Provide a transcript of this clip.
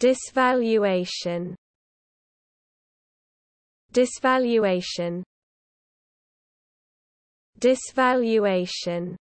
disvaluation. Disvaluation. Disvaluation.